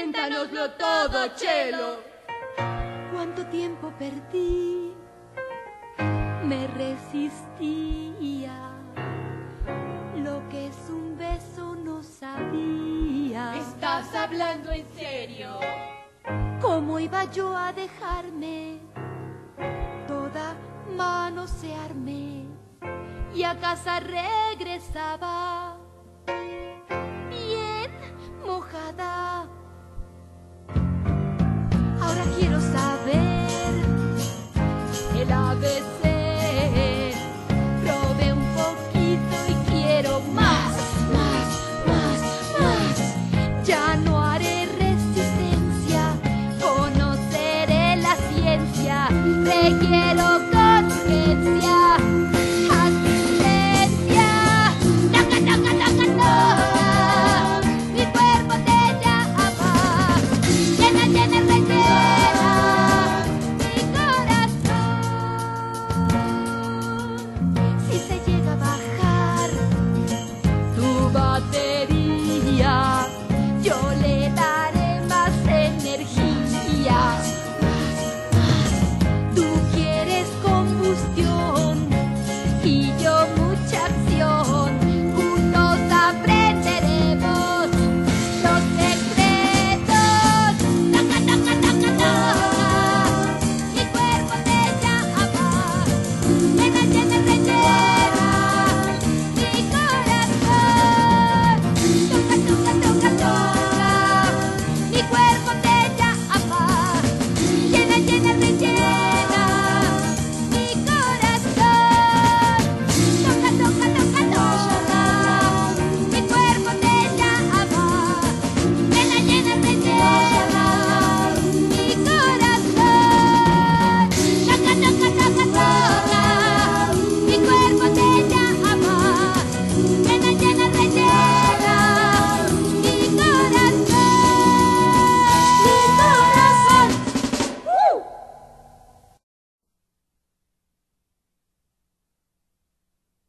Cuéntanoslo todo, Chelo. ¿Cuánto tiempo perdí? Me resistía. Lo que es un beso no sabía. ¿Estás hablando en serio? ¿Cómo iba yo a dejarme? Toda manosearme y a casa regresaba Probe un poquito y quiero más, más, más, más. Ya no haré resistencia, conoceré la ciencia, te quiero congencia.